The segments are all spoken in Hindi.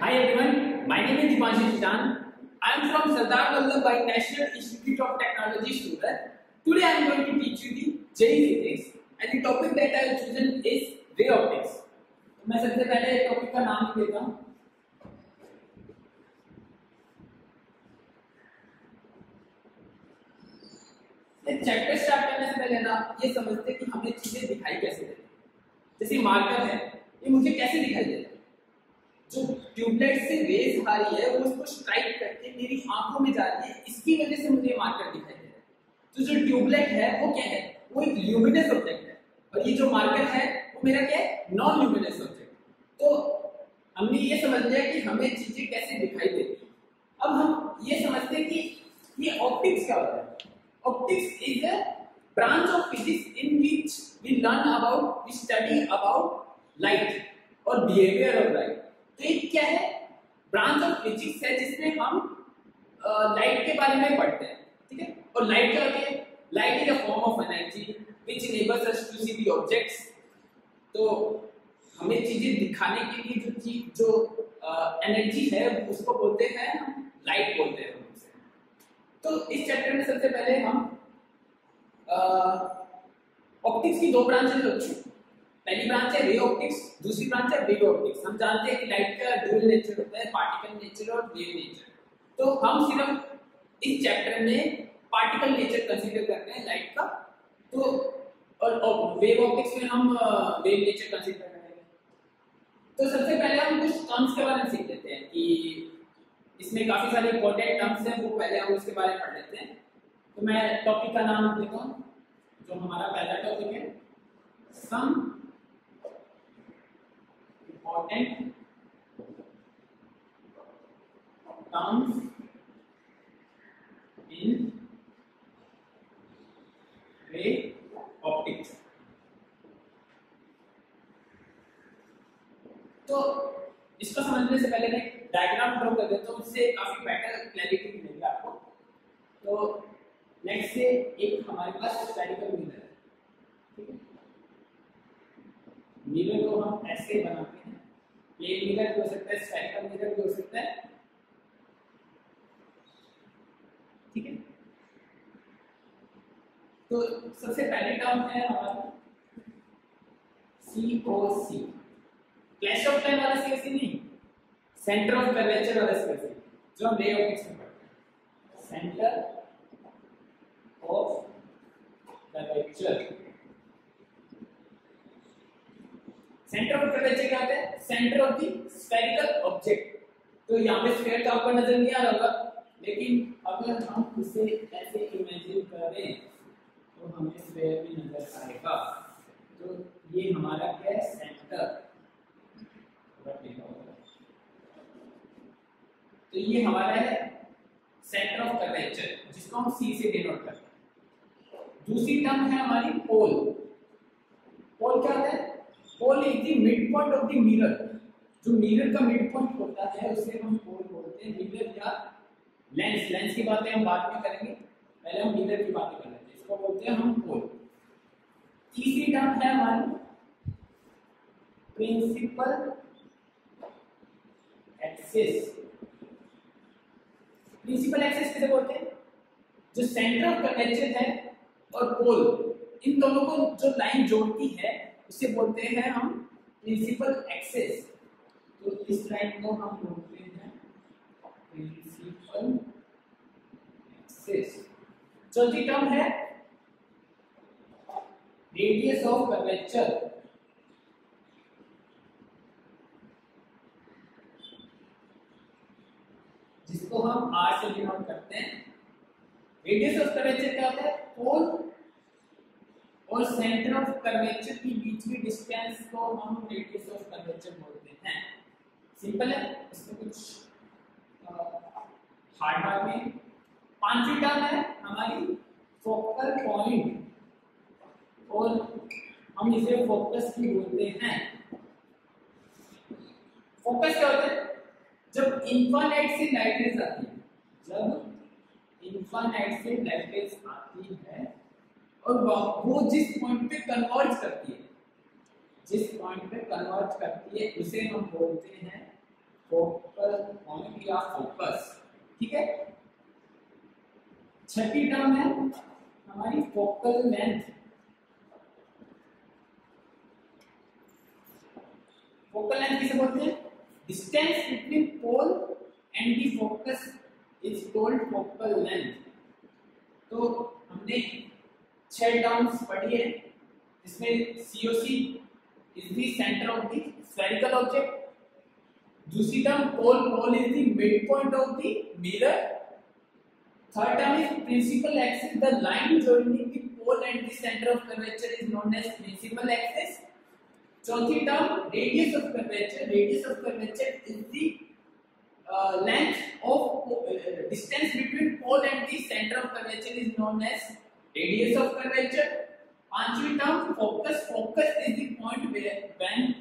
Hi everyone, my name is Dipanshu Chan. I am from Sardar Vallabhbhai National Institute of Technology, Surat. Today I am going to teach you the JEE physics and the topic that I have chosen is ray optics. तो मैं सबसे पहले टॉपिक का नाम देता हूँ चैप्टर स्टार्ट करने से पहले ना ये समझते कि हमें चीज़ें दिखाई कैसे देती जैसे मार्कर है ये मुझे कैसे दिखाई देता जो ट्यूबलाइट से रेज आ रही है, वो उसको स्ट्राइक करके मेरी आँखों में जा रही है, इसकी वजह से मुझे मार्कर दिखाई दे रहा है। तो जो ट्यूबलाइट है, वो क्या है? वो एक ल्यूमिनस ऑब्जेक्ट है। और ये जो मार्कर है, वो मेरा क्या है? नॉन ल्यूमिनस ऑब्जेक्ट तो हमने ये समझ लिया कि हमें चीज़ें कैसे दिखाई देती है। अब हम ये समझते हैं कि ये ऑप्टिक्स क्या होता है? Optics is a branch of physics in which we learn about, we study about light और behavior of light तो ये क्या है? ब्रांच ऑफ़ फिजिक्स है जिसमें हम लाइट के बारे में पढ़ते हैं, ठीक है? और लाइट क्या होती है? Light is a form of energy which enables us to see the objects तो हमें चीज़ें दिखाने के लिए जो चीज़, जो एनर्जी है, उसको बोलते हैं लाइट बोलते हैं तो इस चैप्टर में सबसे पहले हम ऑप्टिक्स की दो ब्रांचेस होती हैं। पहली ब्रांच है रे ऑप्टिक्स दूसरी ब्रांच है वेव ऑप्टिक्स हम जानते हैं कि लाइट का डुअल नेचर होता है पार्टिकल नेचर और वेव नेचर तो हम सिर्फ़ इस चैप्टर में पार्टिकल नेचर कंसीडर करते हैं लाइट का। तो और वेव ऑप्टिक्स में हम वेव नेचर कंसीडर करेंगे तो सबसे पहले हम कुछ टर्म्स के बारे में सीख लेते हैं कि इसमें काफ़ी सारे इंपॉर्टेंट टर्म्स हैं, वो पहले हम उसके बारे में पढ़ लेते हैं। तो मैं टॉपिक का नाम देता हूँ, जो हमारा पहला टॉपिक है। Some important terms in ray optics तो इसको समझने से पहले मैं डायग्राम ड्रॉ कर देता हूँ उससे काफ़ी बेटर क्लैरिटी मिलेगी आपको। तो नेक्स्ट से एक हमारे पास स्फेरिकल मिरर है, ठीक है? मिरर को हम ऐसे बनाते ये मिरर भी हो सकता है स्फेरिकल मिरर भी हो सकता है। ठीक है? तो सबसे पहले टर्म है हमारा C O C clash of time वाला सी ओ सी नहीं सेंटर ऑफ़ कर्वेचर वाला स्पेस जो हम रे ऑप्टिक्स में पढ़ते हैं। Centre of curvature centre of curvature क्या होता है? Centre of the spherical object तो यहाँ पे स्फीयर तो आपको नज़र नहीं आ रहा होगा, लेकिन अगर हम इसे ऐसे इमेजिन करें तो हमें स्फीयर भी नज़र आएगा। तो ये हमारा क्या है? सेंटर तो ये हमारा है सेंटर ऑफ़ कर्वेचर जिसको हम सी से डिनोट करते हैं दूसरी टर्म है हमारी पोल पोल क्या होता है pole is the mid point of the mirror जो मिरर का मिड पॉइंट होता है, उसे हम पोल बोलते हैं। मिरर या लेंस लेंस की बातें हम बाद में करेंगे। पहले हम मिरर की बातें कर लेते हैं। इसको बोलते हैं हम पोल तीसरी टर्म है हमारी प्रिंसिपल एक्सिस प्रिंसिपल एक्सिस किसे बोलते हैं? जो सेंटर ऑफ़ कर्वेचर है और पोल इन दोनों को जो लाइन जोड़ती है, उसे बोलते हैं हम प्रिंसिपल एक्सिस तो इस लाइन को हम बोलते हैं प्रिंसिपल एक्सेस चौथी टर्म है रेडियस ऑफ़ कर्वेचर जिसको हम आर से डिनोट करते हैं। रेडियस ऑफ़ कर्वेचर क्या होता है? और सेंटर ऑफ़ कर्वेचर के बीच की डिस्टेंस को हम रेडियस ऑफ़ कर्वेचर बोलते हैं। सिंपल है? इसमें कुछ हार्ड बात नहीं पांचवी टर्म है हमारी फोकल पॉइंट और हम इसे फोकस की बोलते हैं। फोकस क्या होता है? जब इन्फानाइट से लाइट रेज आती है, जब इन्फानाइट से लाइट रेज आती है और वो जिस पॉइंट पे कन्वर्ज करती है, जिस पॉइंट पे कन्वर्ज करती है, उसे हम बोलते हैं फोकल पॉइंट या फोकस ठीक है? छठी टर्म है हमारी फोकल लेंथ फोकल लेंथ किसे बोलते हैं? Distance between pole and the focus is called focal length तो हमने छह टर्म्स पढ़ी है इसमें COC is the centre of the spherical object दूसरी term pole pole is the mid point of the mirror third term is principal axis the line joining the pole and the center of curvature is known as principal axis चौथी term radius of curvature radius of curvature is the length of uh, distance between pole and the center of curvature is known as radius of curvature. पांचवी term focus focus is the point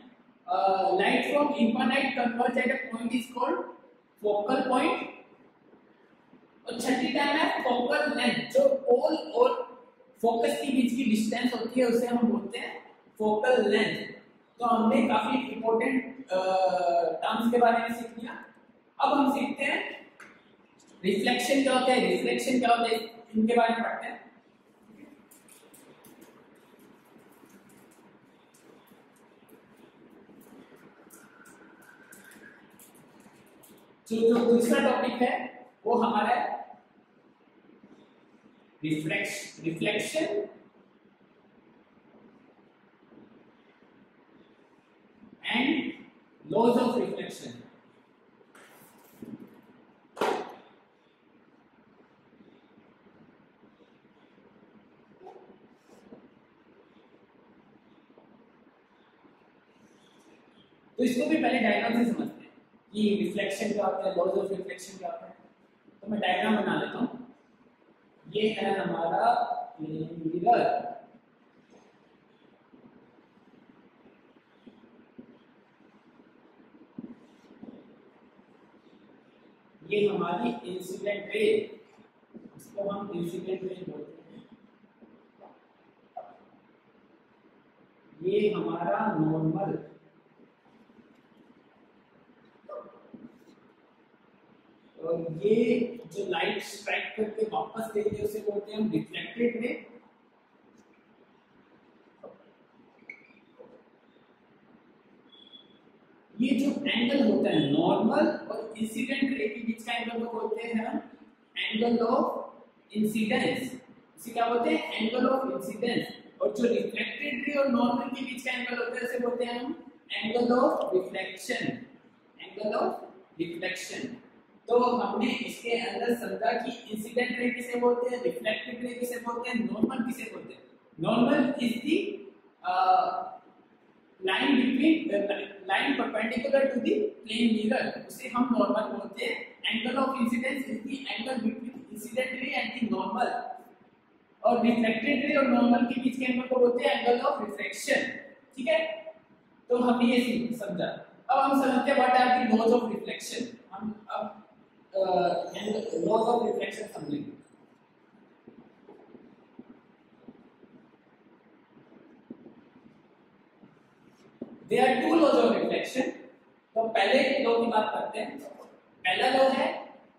uh, light from infinite converge at a point is called focal point. और छठी टर्म है फोकल लेंथ जो पोल और फोकस के बीच की डिस्टेंस होती है उसे हम बोलते हैं फोकल लेंथ तो हमने काफ़ी इंपॉर्टेंट टर्म्स के बारे में सीख लिया। अब हम सीखते हैं रिफ्लेक्शन क्या होता है? रिफ्लेक्शन क्या होता है? इनके बारे में पढ़ते हैं। जो जो दूसरा टॉपिक है, वो हमारा reflection reflection and laws of reflection तो इसको भी पहले डायग्राम से समझते कि रिफ्लेक्शन क्या होता है लॉज ऑफ़ रिफ्लेक्शन क्या होता है। तो मैं डायग्राम बना लेता हूँ। ये है हमारा मिरर। ये हमारी इंसिडेंट रे इसको हम इंसिडेंट रे बोलते हैं। ये हमारा नॉर्मल और ये जो लाइट स्ट्राइक करके वापस देती है उसे बोलते हैं हम रिफ्लेक्टेड रे ये जो एंगल होता है नॉर्मल और इंसिडेंट रे के बीच का एंगल को बोलते हैं हम एंगल ऑफ़ इंसिडेंस इसे क्या बोलते हैं? एंगल ऑफ़ इंसिडेंस और जो रिफ्लेक्टेड रे और नॉर्मल के बीच का एंगल होता है, उसे बोलते हैं हम angle of reflection angle of reflection तो हमने इसके अंदर समझा कि इंसिडेंट रे किसे बोलते हैं रिफ्लेक्टेड रे किसे बोलते हैं नॉर्मल किसे बोलते हैं। Normal is the line between line perpendicular to the plane mirror उसे हम नॉर्मल बोलते हैं। Angle of incidence is the angle between incident ray and the normal और रिफ्लेक्टेड रे और नॉर्मल के बीच के एंगल को बोलते हैं एंगल ऑफ़ रिफ्लेक्शन ठीक है? तो हमने ये समझा। अब हम समझते हैं what are the laws of reflection हम, अब लॉज ऑफ़ रिफ्लेक्शन समझेंगे there are two laws of reflection तो पहले लॉ की बात करते हैं। पहला लॉ है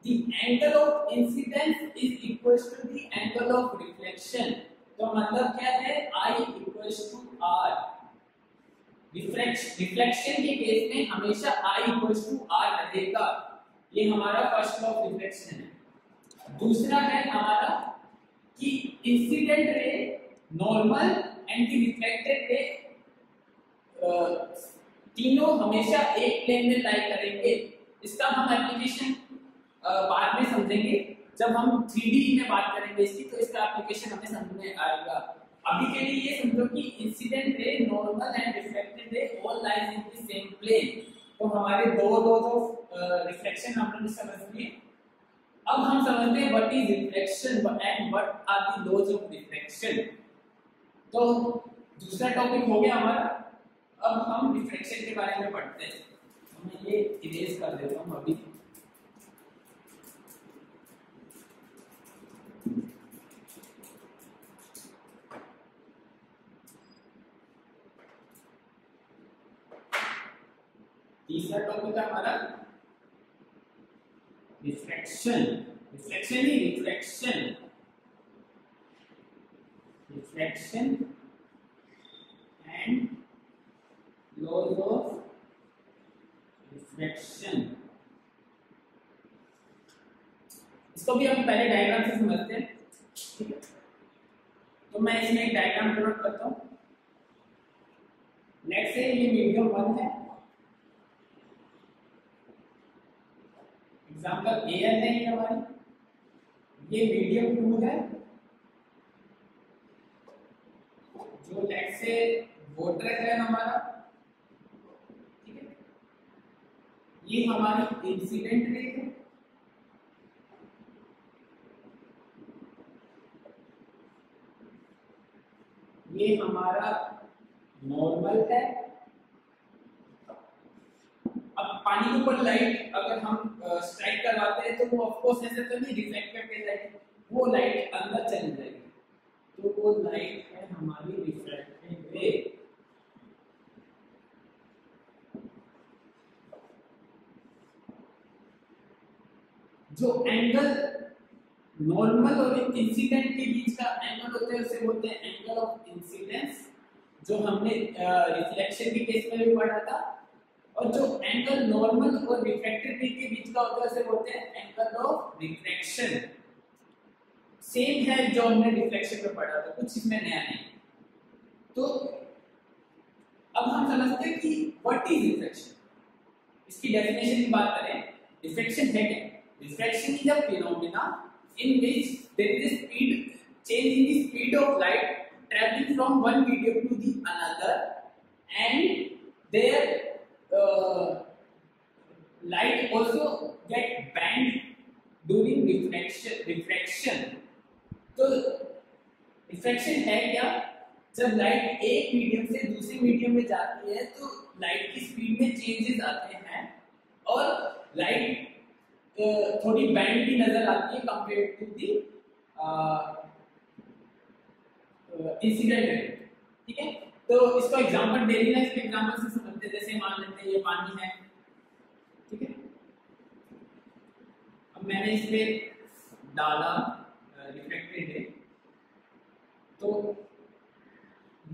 the angle of incidence is equal to the angle of reflection तो मतलब क्या है? I equal to r. Reflection के केस में हमेशा i इक्वल टू r रहेगा। ये हमारा फ़र्स्ट लॉ ऑफ़ रिफ्लेक्शन है। दूसरा है हमारा कि incident ray normal and the reflected ray तीनों हमेशा एक प्लेन में लाई करेंगे। इसका हम एप्लीकेशन बाद में समझेंगे। जब हम 3D में बात करेंगे इसकी तो इसका एप्लीकेशन हमें समझ में आएगा। अभी के लिए ये समझो कि incident ray normal and reflected ray all lies in the same plane तो हमारे दो लॉज ऑफ़ रिफ्लेक्शन हमने समझ लिए अब हम समझते हैं what is reflection and what are the laws of reflection तो दूसरा टॉपिक हो गया हमारा। अब हम रिफ्लेक्शन के बारे में पढ़ते हैं। तो मैं ये इरेज कर देता हूँ अभी। तीसरा टॉपिक है हमारा reflection reflection he reflection reflection and laws of reflection इसको भी हम पहले डायग्राम से समझते हैं। ठीक है? तो मैं इसमें एक डायग्राम प्लॉट करता हूँ। नेक्स्ट से ये मीडियम वन है। एग्ज़ाम्पल ए एन है ये हमारी। ये मीडियम टू है। जो नेक्स्ट से वोटर है हमारा, ठीक है? ये हमारी इंसिडेंट रे है। ये हमारा नॉर्मल है। अब पानी के ऊपर लाइट अगर हम स्ट्राइक करवाते हैं तो वो ऑफ़ कोर्स ऐसे तो नहीं रिफ्लेक्ट करके जाएगी, वो लाइट अंदर चली जाएगी। तो वो लाइट है हमारी रिफ्लेक्टेड रे जो एंगल नॉर्मल और इंसिडेंट के बीच का एंगल होता है, उसे बोलते हैं एंगल ऑफ़ इंसिडेंस जो हमने रिफ्लेक्शन के केस में भी पढ़ा था। और जो एंगल नॉर्मल और रिफ्रैक्टेड रे के बीच का होता है, उसे बोलते हैं एंगल ऑफ़ रिफ्रैक्शन सेम है जो हमने रिफ्लेक्शन में पढ़ा था, कुछ इसमें नया नहीं। तो अब हम समझते हैं कि व्हाट इज़ रिफ्लेक्शन इसकी डेफिनेशन की बात करें रिफ्लेक्शन है क्या? Reflection is a phenomena which there is a speed, change in the speed of light traveling from one medium to the another, and their uh, light also get bent during reflection refraction. तो रिफ्रैक्शन है क्या? जब लाइट एक मीडियम से दूसरे मीडियम में जाती है तो लाइट की स्पीड में चेंजेस आते हैं और लाइट थोड़ी बैंड भी नज़र आती है कंपेयर टू दी इंसिडेंट ठीक है? तो इसको एग्जांपल दे दिया इसके एग्जांपल से समझते जैसे मान लेते हैं ये पानी है। ठीक है? अब मैंने इस पे डाला रिफ्लेक्टेड है। तो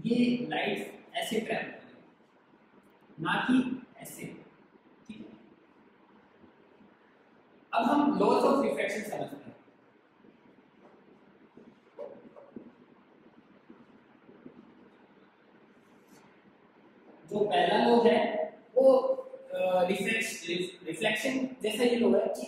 ये लाइट ऐसे ट्रैवल करेगी ना कि ऐसे। ठीक है? अब हम लॉज ऑफ़ रिफ्लेक्शन समझते हैं। जो पहला लॉ है, वो रिफ्लेक्शन जैसा ये लॉ है कि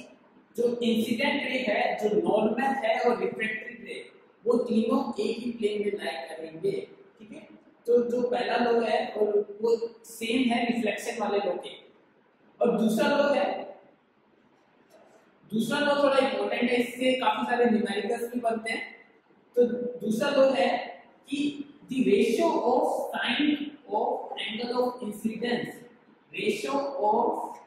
जो इंसिडेंट रे है, जो नॉर्मल है और रिफ्लेक्टेड रे वो तीनों एक ही प्लेन में लाई करेंगे, ठीक है? तो जो पहला लॉ है और वो सेम है रिफ्लेक्शन वाले लॉ के। और दूसरा लॉ है, दूसरा लॉ थोड़ा इंपॉर्टेंट है, इससे काफ़ी सारे न्यूमेरिकल्स भी बनते हैं। तो दूसरा लॉ है कि the ratio of sine of angle of incidence ratio of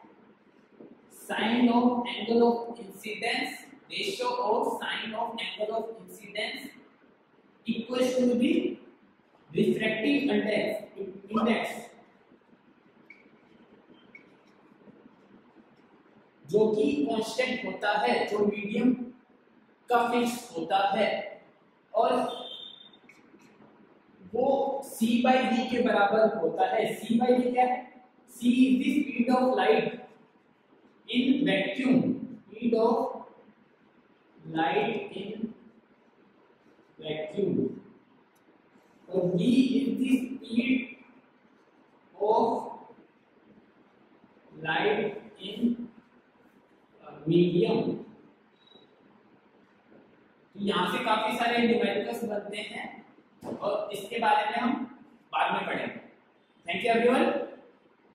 sine of angle of incidence ratio of sine of angle of incidence equal to the refractive index index जो कि कांस्टेंट होता है, जो मीडियम का फिक्स होता है। और वो c बाई वी के बराबर होता है। C बाई वी क्या है? C is the speed of light in vacuum speed of light in vacuum और v is the speed of light in medium तो यहाँ से काफ़ी सारे न्यूमेरिकल्स बनते हैं। और इसके बारे में हम बाद में पढ़ेंगे। Thank you everyone